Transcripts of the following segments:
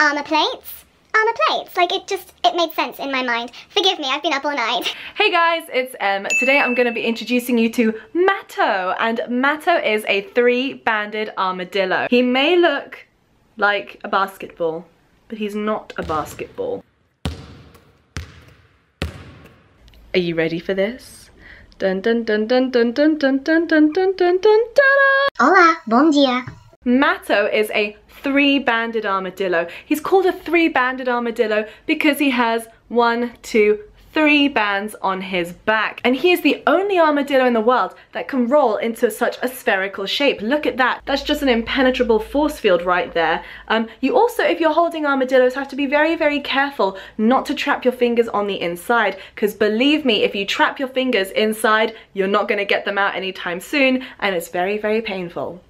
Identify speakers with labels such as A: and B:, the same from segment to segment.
A: armor plates. Armor plates. Like it just, it made sense in my mind. Forgive me, I've been up all night.
B: Hey guys, it's Em. Today I'm going to be introducing you to Mato. And Mato is a three-banded armadillo. He may look like a basketball, but he's not a basketball. Are you ready for this? Dun dun dun dun dun dun dun dun dun dun dun dun
A: Hola, bom dia.
B: Mato is a three-banded armadillo. He's called a three-banded armadillo because he has one, two, three bands on his back. And he is the only armadillo in the world that can roll into such a spherical shape. Look at that. That's just an impenetrable force field right there. Um, you also, if you're holding armadillos, have to be very, very careful not to trap your fingers on the inside. Because believe me, if you trap your fingers inside, you're not going to get them out anytime soon. And it's very, very painful.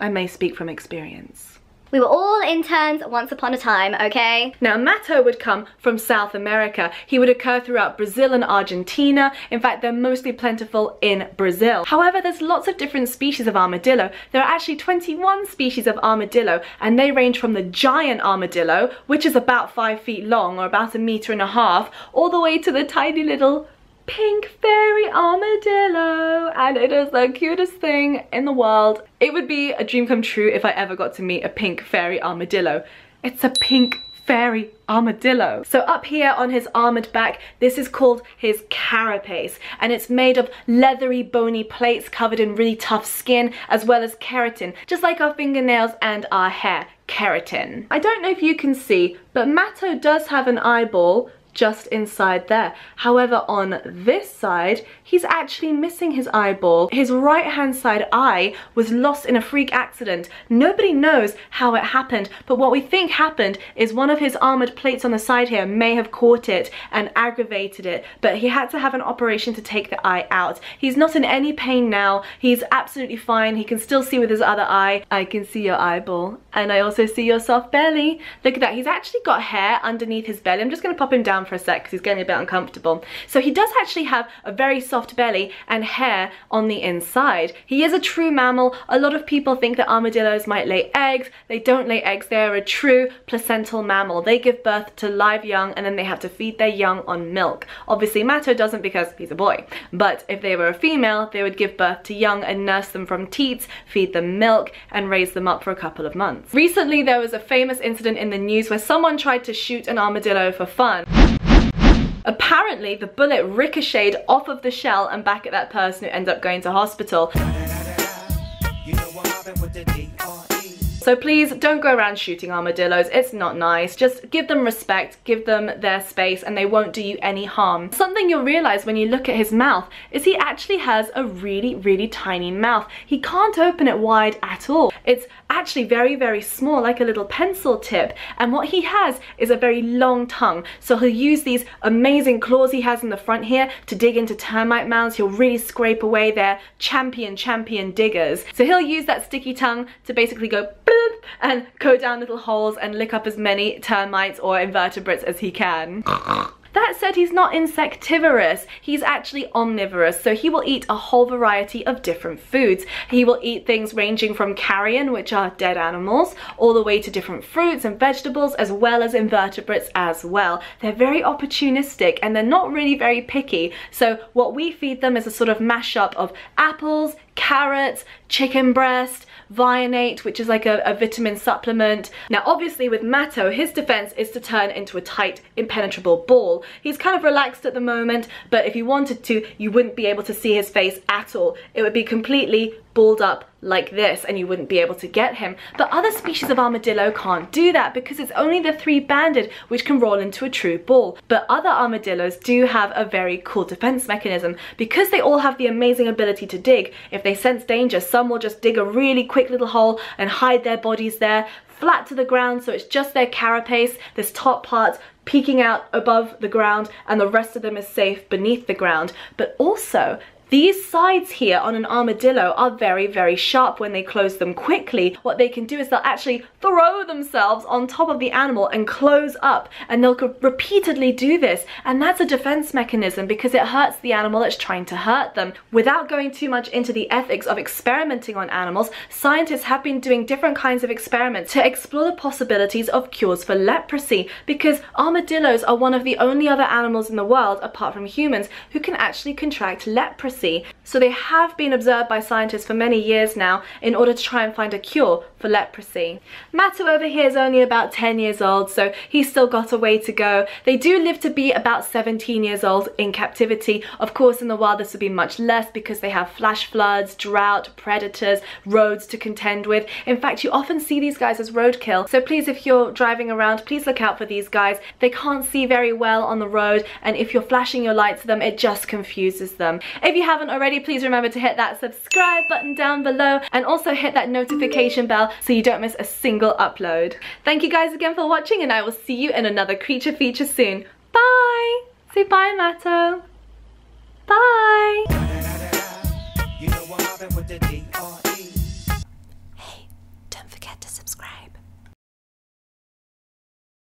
B: I may speak from experience.
A: We were all interns once upon a time, okay?
B: Now, Mato would come from South America. He would occur throughout Brazil and Argentina. In fact, they're mostly plentiful in Brazil. However, there's lots of different species of armadillo. There are actually 21 species of armadillo, and they range from the giant armadillo, which is about five feet long, or about a meter and a half, all the way to the tiny little pink fairy armadillo and it is the cutest thing in the world. It would be a dream come true if I ever got to meet a pink fairy armadillo. It's a pink fairy armadillo. So up here on his armored back, this is called his carapace and it's made of leathery bony plates covered in really tough skin as well as keratin, just like our fingernails and our hair, keratin. I don't know if you can see, but Mato does have an eyeball just inside there. However, on this side, he's actually missing his eyeball. His right hand side eye was lost in a freak accident. Nobody knows how it happened, but what we think happened is one of his armored plates on the side here may have caught it and aggravated it, but he had to have an operation to take the eye out. He's not in any pain now. He's absolutely fine. He can still see with his other eye. I can see your eyeball and I also see your soft belly. Look at that. He's actually got hair underneath his belly. I'm just to pop him down for a sec because he's getting a bit uncomfortable. So he does actually have a very soft belly and hair on the inside. He is a true mammal. A lot of people think that armadillos might lay eggs. They don't lay eggs. They're a true placental mammal. They give birth to live young and then they have to feed their young on milk. Obviously Mato doesn't because he's a boy. But if they were a female, they would give birth to young and nurse them from teats, feed them milk and raise them up for a couple of months. Recently there was a famous incident in the news where someone tried to shoot an armadillo for fun. Apparently, the bullet ricocheted off of the shell and back at that person who ended up going to hospital. So please don't go around shooting armadillos. It's not nice. Just give them respect, give them their space, and they won't do you any harm. Something you'll realize when you look at his mouth is he actually has a really, really tiny mouth. He can't open it wide at all. It's actually very, very small, like a little pencil tip. And what he has is a very long tongue. So he'll use these amazing claws he has in the front here to dig into termite mounds. He'll really scrape away their champion, champion diggers. So he'll use that sticky tongue to basically go and go down little holes and lick up as many termites or invertebrates as he can. That said, he's not insectivorous. He's actually omnivorous, so he will eat a whole variety of different foods. He will eat things ranging from carrion, which are dead animals, all the way to different fruits and vegetables, as well as invertebrates as well. They're very opportunistic and they're not really very picky. So what we feed them is a sort of mashup of apples, carrots, chicken breast, Vionate, which is like a, a vitamin supplement. Now, obviously with Mato, his defense is to turn into a tight, impenetrable ball. He's kind of relaxed at the moment, but if you wanted to, you wouldn't be able to see his face at all. It would be completely balled up like this and you wouldn't be able to get him. But other species of armadillo can't do that because it's only the three-banded which can roll into a true ball. But other armadillos do have a very cool defense mechanism. Because they all have the amazing ability to dig, if they sense danger, some will just dig a really quick little hole and hide their bodies there flat to the ground so it's just their carapace, this top part peeking out above the ground and the rest of them is safe beneath the ground. But also These sides here on an armadillo are very, very sharp when they close them quickly. What they can do is they'll actually throw themselves on top of the animal and close up. And they'll repeatedly do this. And that's a defense mechanism because it hurts the animal that's trying to hurt them. Without going too much into the ethics of experimenting on animals, scientists have been doing different kinds of experiments to explore the possibilities of cures for leprosy because armadillos are one of the only other animals in the world, apart from humans, who can actually contract leprosy So they have been observed by scientists for many years now in order to try and find a cure for leprosy. Mato over here is only about 10 years old, so he's still got a way to go. They do live to be about 17 years old in captivity. Of course, in the wild this would be much less because they have flash floods, drought, predators, roads to contend with. In fact, you often see these guys as roadkill. So please, if you're driving around, please look out for these guys. They can't see very well on the road, and if you're flashing your lights to them, it just confuses them. If you haven't already, please remember to hit that subscribe button down below and also hit that notification bell so you don't miss a single upload. Thank you guys again for watching and I will see you in another creature feature soon. Bye! Say bye, Mato.